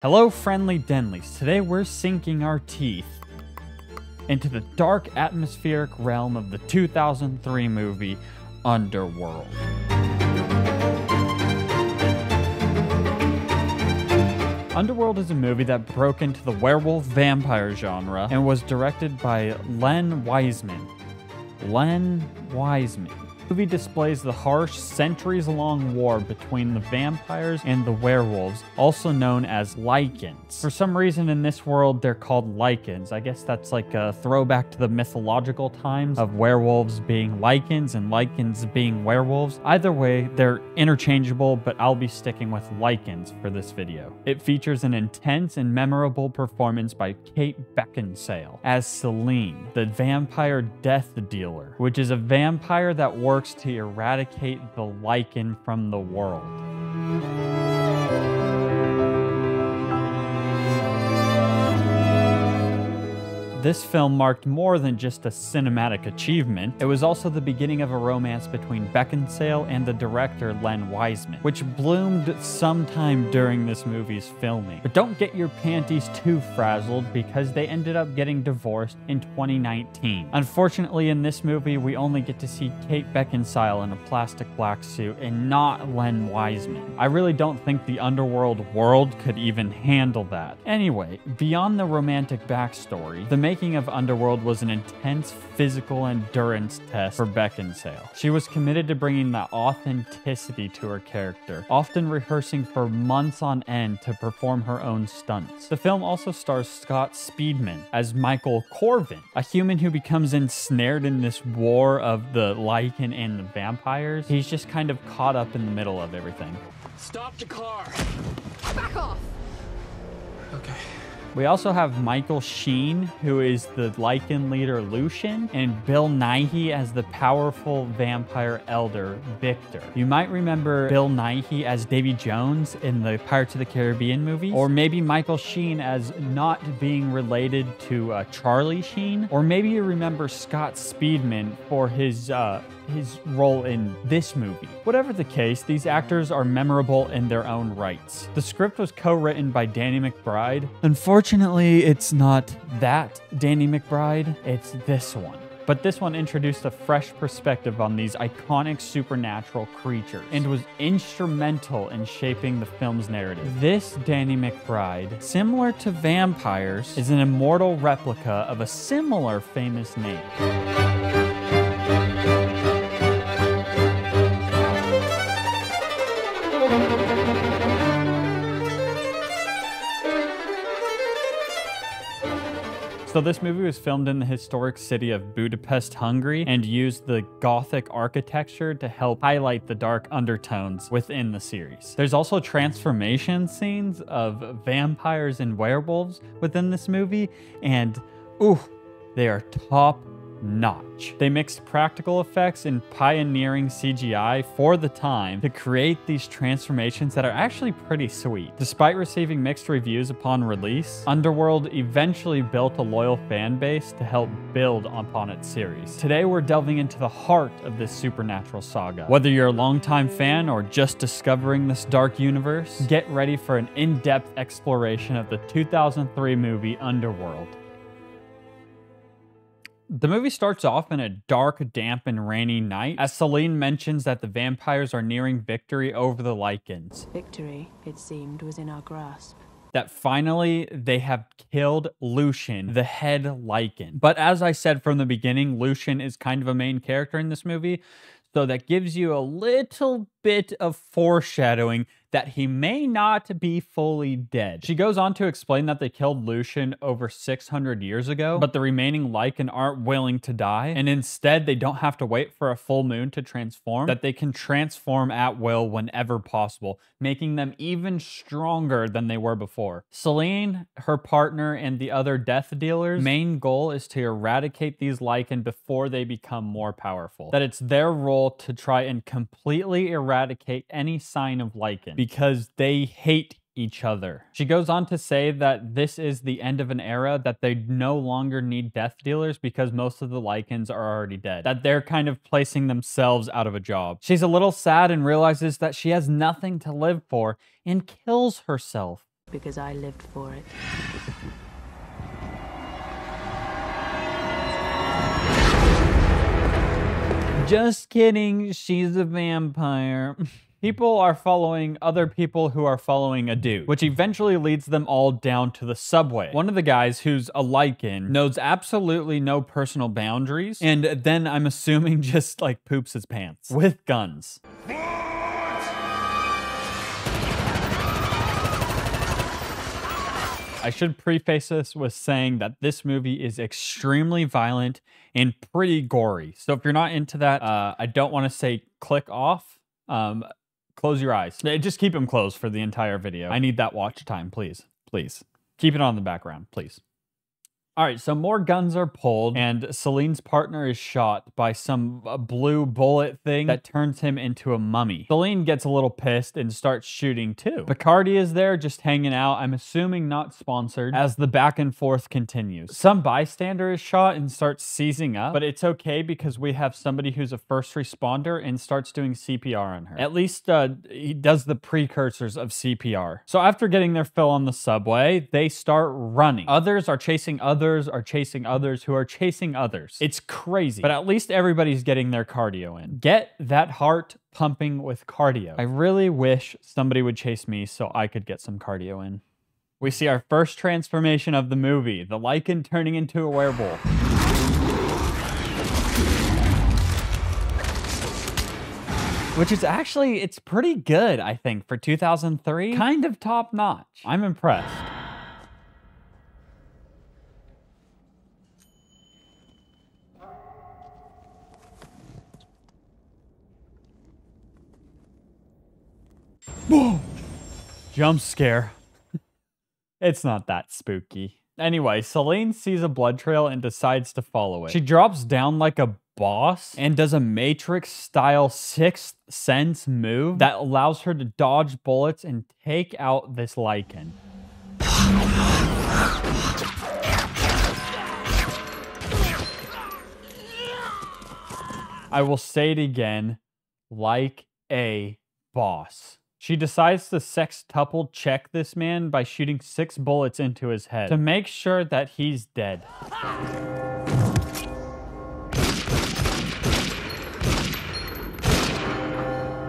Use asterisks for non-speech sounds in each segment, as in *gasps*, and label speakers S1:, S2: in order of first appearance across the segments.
S1: Hello, friendly Denleys. Today we're sinking our teeth into the dark atmospheric realm of the 2003 movie Underworld. Underworld is a movie that broke into the werewolf vampire genre and was directed by Len Wiseman. Len Wiseman movie displays the harsh, centuries-long war between the vampires and the werewolves, also known as lycans. For some reason in this world, they're called lycans. I guess that's like a throwback to the mythological times of werewolves being lycans and lycans being werewolves. Either way, they're interchangeable, but I'll be sticking with lycans for this video. It features an intense and memorable performance by Kate Beckinsale as Selene, the vampire death dealer, which is a vampire that works works to eradicate the Lycan from the world. This film marked more than just a cinematic achievement. It was also the beginning of a romance between Beckinsale and the director Len Wiseman, which bloomed sometime during this movie's filming. But don't get your panties too frazzled because they ended up getting divorced in 2019. Unfortunately, in this movie, we only get to see Kate Beckinsale in a plastic black suit and not Len Wiseman. I really don't think the underworld world could even handle that. Anyway, beyond the romantic backstory, the making of Underworld was an intense physical endurance test for Beckinsale. She was committed to bringing the authenticity to her character, often rehearsing for months on end to perform her own stunts. The film also stars Scott Speedman as Michael Corvin, a human who becomes ensnared in this war of the Lycan and the vampires. He's just kind of caught up in the middle of everything.
S2: Stop the car!
S3: Back off!
S2: Okay.
S1: We also have Michael Sheen, who is the Lycan leader Lucian, and Bill Nighy as the powerful vampire elder Viktor. You might remember Bill Nighy as Davy Jones in the Pirates of the Caribbean movies, or maybe Michael Sheen as not being related to uh, Charlie Sheen, or maybe you remember Scott Speedman for his uh, his role in this movie. Whatever the case, these actors are memorable in their own rights. The script was co-written by Danny McBride. Unfortunately, it's not that Danny McBride, it's this one but this one introduced a fresh perspective on these iconic supernatural creatures and was instrumental in shaping the film's narrative. This Danny McBride, similar to vampires, is an immortal replica of a similar famous name. So this movie was filmed in the historic city of Budapest, Hungary, and used the Gothic architecture to help highlight the dark undertones within the series. There's also transformation scenes of vampires and werewolves within this movie, and ooh, they are top notch. They mixed practical effects and pioneering CGI for the time to create these transformations that are actually pretty sweet. Despite receiving mixed reviews upon release, Underworld eventually built a loyal fan base to help build upon its series. Today we're delving into the heart of this supernatural saga. Whether you're a longtime fan or just discovering this dark universe, get ready for an in-depth exploration of the 2003 movie Underworld. The movie starts off in a dark, damp, and rainy night as Selene mentions that the vampires are nearing victory over the Lycans.
S4: Victory, it seemed, was in our grasp.
S1: That finally they have killed Lucian, the head Lycan. But as I said from the beginning, Lucian is kind of a main character in this movie. So that gives you a little bit of foreshadowing that he may not be fully dead. She goes on to explain that they killed Lucian over 600 years ago, but the remaining Lycan aren't willing to die, and instead they don't have to wait for a full moon to transform, that they can transform at will whenever possible, making them even stronger than they were before. Selene, her partner, and the other death dealers' main goal is to eradicate these Lycan before they become more powerful. That it's their role to try and completely eradicate any sign of Lycan because they hate each other. She goes on to say that this is the end of an era, that they no longer need death dealers because most of the Lycans are already dead, that they're kind of placing themselves out of a job. She's a little sad and realizes that she has nothing to live for and kills herself.
S4: because I lived for it.
S1: Just kidding, she's a vampire. *laughs* People are following other people who are following a dude, which eventually leads them all down to the subway. One of the guys, who's a Lycan, knows absolutely no personal boundaries, and then I'm assuming *laughs* just like poops his pants with guns. I should preface this with saying that this movie is extremely violent and pretty gory. So if you're not into that, uh, I don't want to say click off. Um, close your eyes. Just keep them closed for the entire video. I need that watch time, please. Please. Keep it on the background, please. All right, so more guns are pulled, and Selene's partner is shot by some uh, blue bullet thing that turns him into a mummy. Selene gets a little pissed and starts shooting too. Bacardi is there just hanging out, I'm assuming not sponsored, as the back and forth continues. Some bystander is shot and starts seizing up, but it's okay because we have somebody who's a first responder and starts doing CPR on her. At least uh, he does the precursors of CPR. So after getting their fill on the subway, they start running. Others are chasing others, are chasing others who are chasing others. It's crazy, but at least everybody's getting their cardio in. Get that heart pumping with cardio. I really wish somebody would chase me so I could get some cardio in. We see our first transformation of the movie, the Lycan turning into a werewolf. Which is actually, it's pretty good, I think, for 2003. Kind of top notch. I'm impressed. *gasps* Jump scare. *laughs* It's not that spooky. Anyway, Selene sees a blood trail and decides to follow it. She drops down like a boss and does a Matrix style sixth sense move that allows her to dodge bullets and take out this Lycan. I will say it again like a boss. She decides to sextuple check this man by shooting six bullets into his head to make sure that he's dead.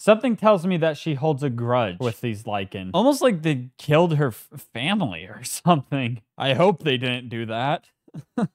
S1: Something tells me that she holds a grudge with these Lycan. Almost like they killed her family or *laughs* something. I hope they didn't do that. *laughs*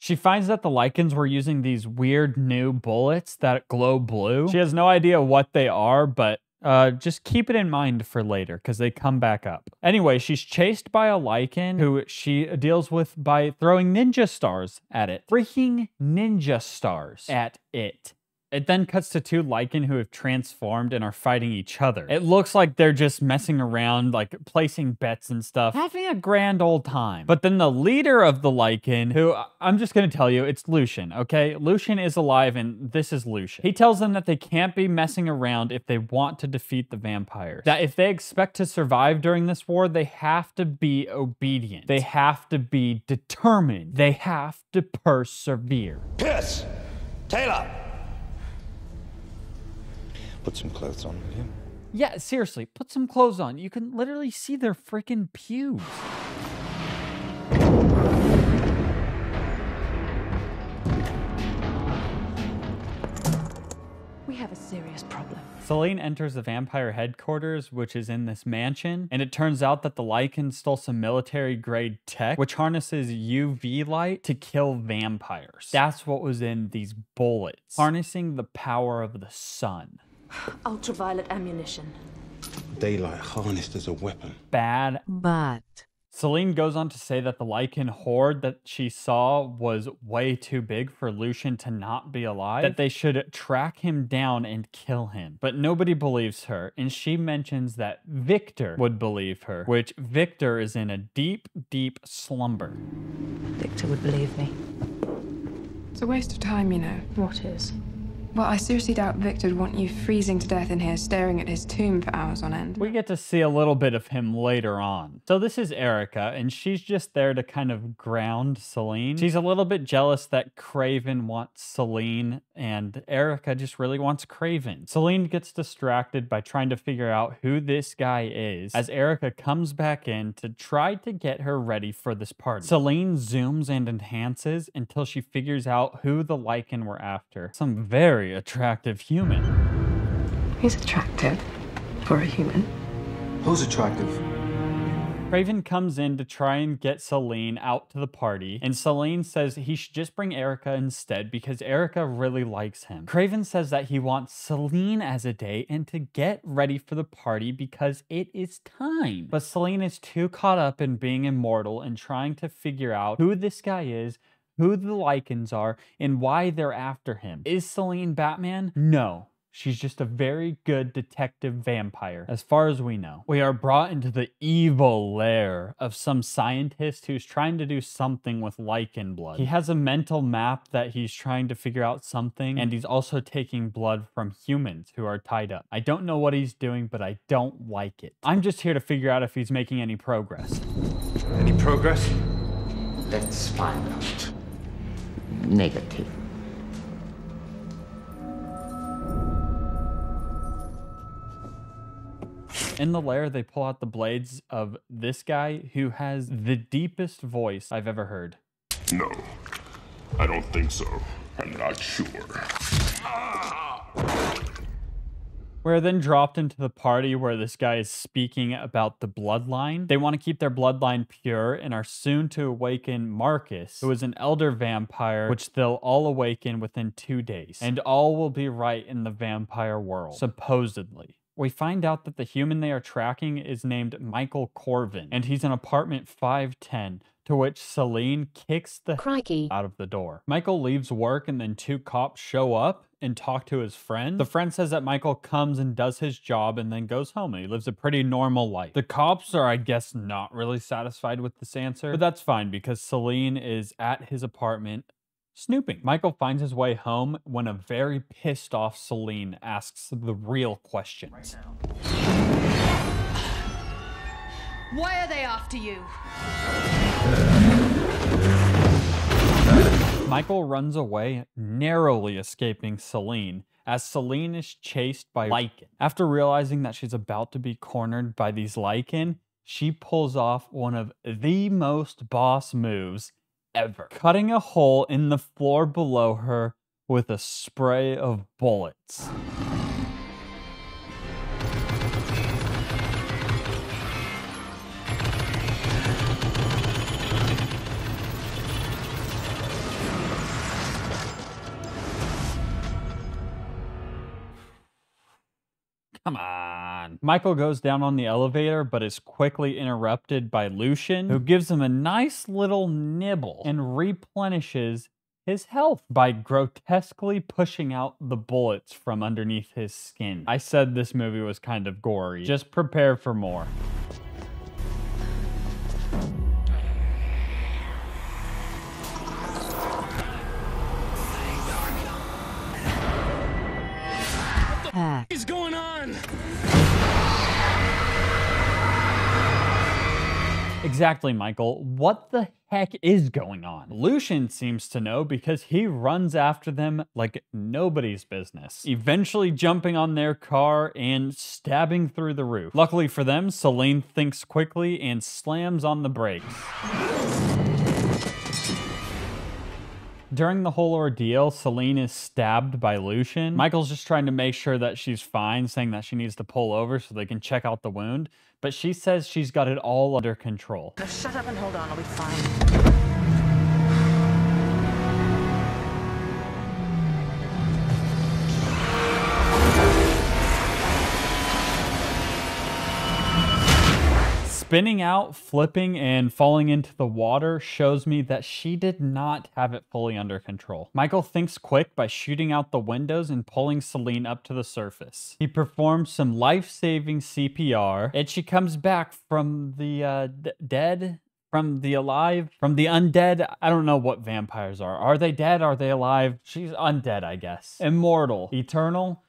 S1: She finds that the Lycans were using these weird new bullets that glow blue. She has no idea what they are, but uh, just keep it in mind for later because they come back up. Anyway, she's chased by a Lycan who she deals with by throwing ninja stars at it. Freaking ninja stars at it. It then cuts to two Lycan who have transformed and are fighting each other. It looks like they're just messing around, like placing bets and stuff, having a grand old time. But then the leader of the Lycan, who I- I'm just gonna tell you, it's Lucian, okay? Lucian is alive and this is Lucian. He tells them that they can't be messing around if they want to defeat the vampires. That if they expect to survive during this war, they have to be obedient. They have to be determined. They have to persevere.
S3: Pierce! Taylor! Put some clothes on, will you?
S1: Yeah, seriously, put some clothes on. You can literally see their freaking pubes.
S4: We have a serious problem.
S1: Selene enters the vampire headquarters, which is in this mansion, and it turns out that the Lycans stole some military grade tech, which harnesses UV light to kill vampires. That's what was in these bullets, harnessing the power of the sun.
S4: Ultraviolet ammunition.
S3: Daylight harnessed as a weapon.
S1: Bad
S4: But
S1: Selene goes on to say that the Lycan horde that she saw was way too big for Lucian to not be alive, that they should track him down and kill him. But nobody believes her, and she mentions that Viktor would believe her, which Viktor is in a deep, deep slumber.
S4: Viktor would believe me.
S5: It's a waste of time, you know.
S4: What is?
S5: Well, I seriously doubt Viktor'd want you freezing to death in here, staring at his tomb for hours on end.
S1: We get to see a little bit of him later on. So this is Erika, and she's just there to kind of ground Selene. She's a little bit jealous that Kraven wants Selene, and Erika just really wants Kraven. Selene gets distracted by trying to figure out who this guy is as Erika comes back in to try to get her ready for this party. Selene zooms and enhances until she figures out who the Lycan were after. Some very attractive human.
S5: He's attractive for a human.
S2: Who's attractive?
S1: Kraven comes in to try and get Selene out to the party, and Selene says he should just bring Erika instead because Erika really likes him. Kraven says that he wants Selene as a date and to get ready for the party because it is time. But Selene is too caught up in being immortal and trying to figure out who this guy is, who the Lycans are, and why they're after him. Is Selene Batman? No. She's just a very good detective vampire, as far as we know. We are brought into the evil lair of some scientist who's trying to do something with Lycan blood. He has a mental map that he's trying to figure out something, and he's also taking blood from humans who are tied up. I don't know what he's doing, but I don't like it. I'm just here to figure out if he's making any progress.
S3: Any progress?
S6: Let's find out. Negative.
S1: In the lair, they pull out the blades of this guy who has the deepest voice I've ever heard.
S7: No, I don't think so. I'm not sure. Ah!
S1: We're then dropped into the party where this guy is speaking about the bloodline. They want to keep their bloodline pure and are soon to awaken Marcus, who is an elder vampire, which they'll all awaken within two days. And all will be right in the vampire world, supposedly. We find out that the human they are tracking is named Michael Corvin, and he's in apartment 510, to which Selene kicks the
S8: Crikey.
S1: out of the door. Michael leaves work and then two cops show up and talk to his friend. The friend says that Michael comes and does his job and then goes home and he lives a pretty normal life. The cops are, I guess, not really satisfied with this answer, but that's fine because Selene is at his apartment snooping. Michael finds his way home when a very pissed off Selene asks the real questions.
S8: Why are they after you?
S1: Michael runs away, narrowly escaping Selene, as Selene is chased by Lycan. After realizing that she's about to be cornered by these Lycan, she pulls off one of the most boss moves ever, cutting a hole in the floor below her with a spray of bullets. Come on. Michael goes down on the elevator, but is quickly interrupted by Lucian, who gives him a nice little nibble and replenishes his health by grotesquely pushing out the bullets from underneath his skin. I said this movie was kind of gory. Just prepare for more.
S8: Hack.
S2: What's going on?
S1: Exactly, Michael. What the heck is going on? Lucian seems to know because he runs after them like nobody's business, eventually jumping on their car and stabbing through the roof. Luckily for them, Selene thinks quickly and slams on the brakes. During the whole ordeal, Selene is stabbed by Lucian. Michael's just trying to make sure that she's fine, saying that she needs to pull over so they can check out the wound. But she says she's got it all under control.
S4: Now shut up and hold on, I'll be fine.
S1: Spinning out, flipping, and falling into the water shows me that she did not have it fully under control. Michael thinks quick by shooting out the windows and pulling Selene up to the surface. He performs some life saving CPR, and she comes back from the uh, dead from the alive, from the undead. I don't know what vampires are. Are they dead? Are they alive? She's undead, I guess. Immortal, eternal,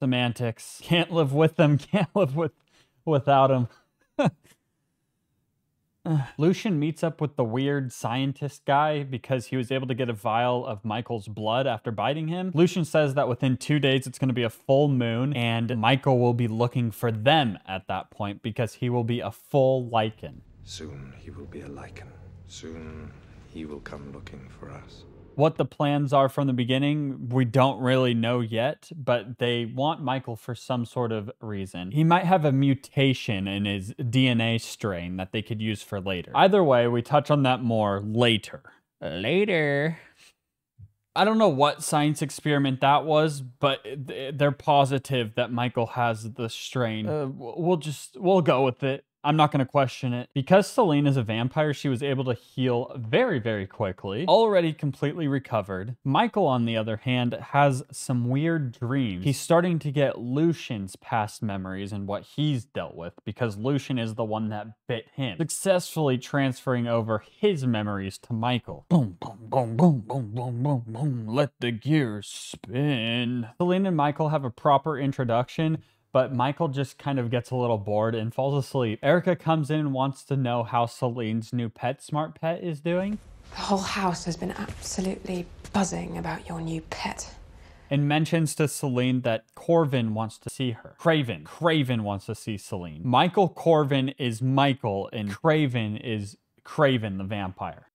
S1: semantics. Can't live with them. *laughs* Can't live with without them. *laughs* *sighs* Lucian meets up with the weird scientist guy because he was able to get a vial of Michael's blood after biting him. Lucian says that within two days it's going to be a full moon and Michael will be looking for them at that point because he will be a full Lycan.
S3: Soon he will be a Lycan. Soon he will come looking for us.
S1: What the plans are from the beginning, we don't really know yet, but they want Michael for some sort of reason. He might have a mutation in his DNA strain that they could use for later. Either way, we touch on that more later. Later. I don't know what science experiment that was, but they're positive that Michael has the strain. Uh, we'll just, we'll go with it. I'm not going to question it. Because Selene is a vampire, she was able to heal very, very quickly, already completely recovered. Michael, on the other hand, has some weird dreams. He's starting to get Lucian's past memories and what he's dealt with because Lucian is the one that bit him, successfully transferring over his memories to Michael. Boom, boom, boom, boom, boom, boom, boom, boom. Let the gears spin. Selene and Michael have a proper introduction but Michael just kind of gets a little bored and falls asleep. Erika comes in and wants to know how Selene's new pet, Smart Pet, is doing.
S5: The whole house has been absolutely buzzing about your new pet.
S1: And mentions to Selene that Corvin wants to see her. Kraven. Kraven wants to see Selene. Michael Corvin is Michael, and Kraven is Kraven the vampire.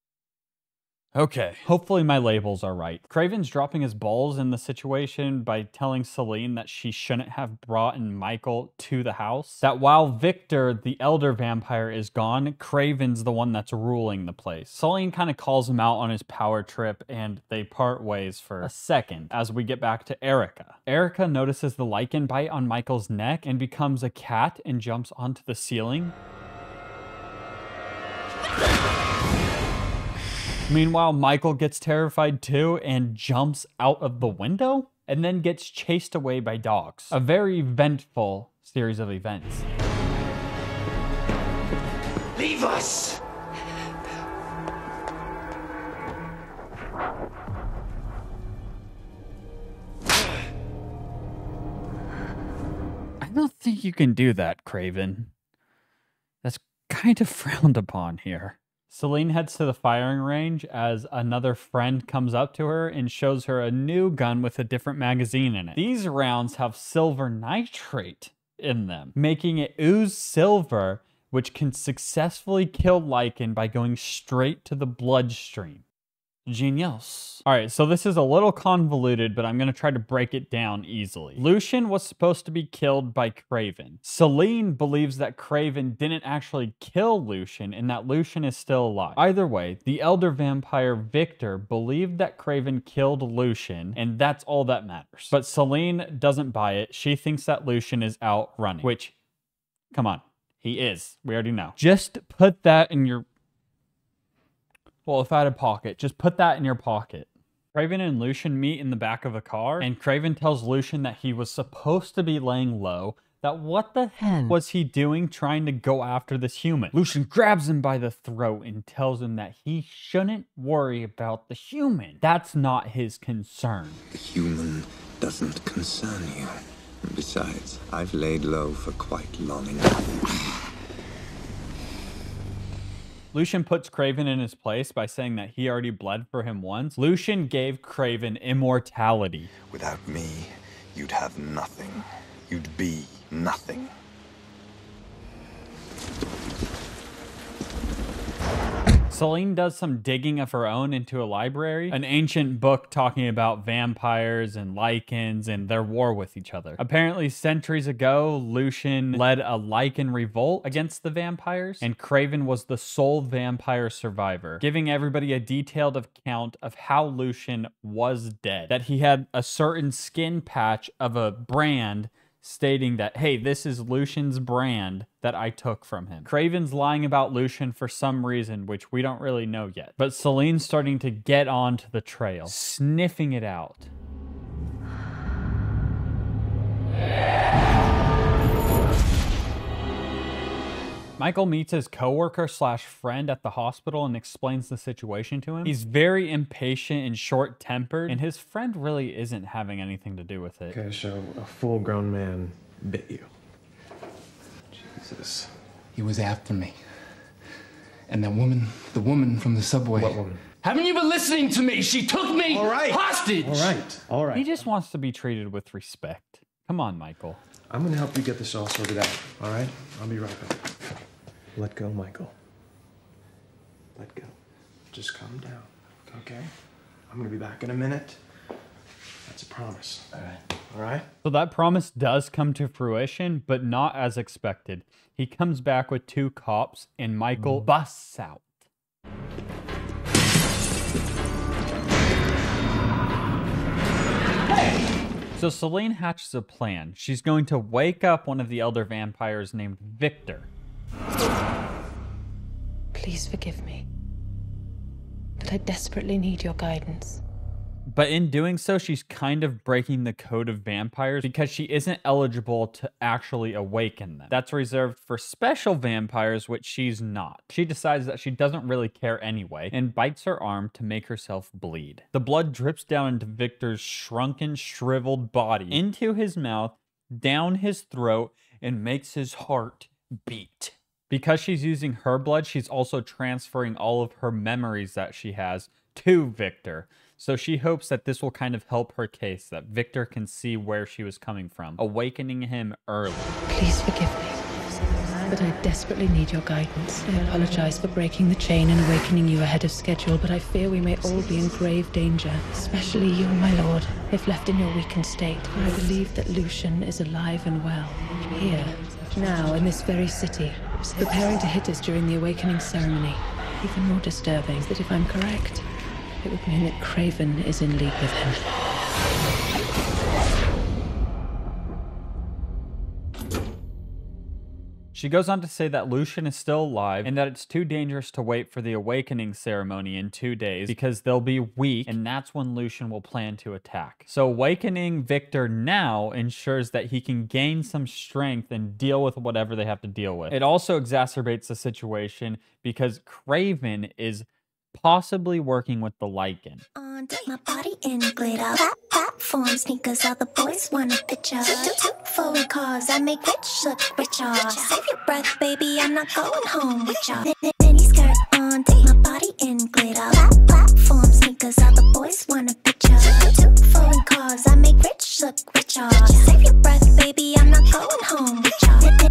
S1: Okay. Hopefully my labels are right. Kraven's dropping his balls in the situation by telling Selene that she shouldn't have brought in Michael to the house. That while Viktor, the elder vampire, is gone, Kraven's the one that's ruling the place. Selene kind of calls him out on his power trip and they part ways for a second as we get back to Erika. Erika notices the Lycan bite on Michael's neck and becomes a cat and jumps onto the ceiling. Meanwhile, Michael gets terrified too and jumps out of the window and then gets chased away by dogs. A very eventful series of events.
S2: Leave us!
S1: I don't think you can do that, Kraven. That's kind of *laughs* frowned upon here. Selene heads to the firing range as another friend comes up to her and shows her a new gun with a different magazine in it. These rounds have silver nitrate in them, making it ooze silver, which can successfully kill Lycan by going straight to the bloodstream. Genius. All right, so this is a little convoluted, but I'm going to try to break it down easily. Lucian was supposed to be killed by Kraven. Selene believes that Kraven didn't actually kill Lucian and that Lucian is still alive. Either way, the elder vampire Viktor believed that Kraven killed Lucian, and that's all that matters. But Selene doesn't buy it. She thinks that Lucian is out running, which, come on, he is. We already know. Just put that in your well, if I had a pocket, just put that in your pocket. Kraven and Lucian meet in the back of a car, and Kraven tells Lucian that he was supposed to be laying low, that what the heck was he doing trying to go after this human? Lucian grabs him by the throat and tells him that he shouldn't worry about the human. That's not his concern.
S3: The human doesn't concern you. Besides, I've laid low for quite long enough.
S1: Lucian puts Kraven in his place by saying that he already bled for him once. Lucian gave Kraven immortality.
S3: Without me, you'd have nothing. You'd be nothing.
S1: Selene does some digging of her own into a library, an ancient book talking about vampires and Lycans and their war with each other. Apparently, centuries ago, Lucian led a Lycan revolt against the vampires, and Kraven was the sole vampire survivor, giving everybody a detailed account of how Lucian was dead. That he had a certain skin patch of a brand stating that, hey, this is Lucian's brand that I took from him. Kraven's lying about Lucian for some reason, which we don't really know yet. But Selene's starting to get onto the trail, sniffing it out.
S9: Michael meets his coworker slash friend at the hospital and explains the situation to him. He's very impatient and short tempered, and his friend really isn't having anything to do with it.
S10: Okay, so a full grown man bit you. Jesus.
S11: He was after me. And that woman, the woman from the subway.
S10: What woman?
S11: Haven't you been listening to me? She took me
S10: All right.
S11: hostage.
S10: All right, all right.
S9: He just wants to be treated with respect. Come on, Michael.
S10: I'm gonna help you get this all sorted out, all right? I'll be right back. Let go, Michael. Let go. Just calm down, okay? I'm gonna be back in a minute. That's a promise. All right. All right?
S9: So that promise does come to fruition, but not as expected. He comes back with two cops, and Michael mm. busts out. So Selene hatches a plan. She's going to wake up one of the elder vampires named Viktor.
S4: Please forgive me. But I desperately need your guidance.
S9: But in doing so, she's kind of breaking the code of vampires because she isn't eligible to actually awaken them. That's reserved for special vampires, which she's not. She decides that she doesn't really care anyway and bites her arm to make herself bleed. The blood drips down into Viktor's shrunken, shriveled body, into his mouth, down his throat, and makes his heart beat. Because she's using her blood, she's also transferring all of her memories that she has to Viktor. So she hopes that this will kind of help her case, that Viktor can see where she was coming from, awakening him early.
S4: Please forgive me. But I desperately need your guidance. I apologize for breaking the chain and awakening you ahead of schedule, but I fear we may all be in grave danger, especially you, my lord, if left in your weakened state. I believe that Lucian is alive and well, here, now, in this very city, preparing to hit us during the awakening ceremony. Even more disturbing is that if I'm correct, it would mean that Kraven is in league with him.
S9: She goes on to say that Lucian is still alive and that it's too dangerous to wait for the awakening ceremony in two days because they'll be weak and that's when Lucian will plan to attack. So awakening Viktor now ensures that he can gain some strength and deal with whatever they have to deal with. It also exacerbates the situation because Kraven is possibly working with the Lycan.
S12: On dip my body in glitter. Plat- platform sneakers, all the boys want a picture. Two, two, two foreign cars, I make rich look richer. Save your breath, baby, I'm not going home with ya. Mini skirt on, dip my body in glitter. Plat- platform sneakers, all the boys want a picture. Two, two, two foreign cars, I make rich look richer. Save your breath, baby, I'm not going home with ya.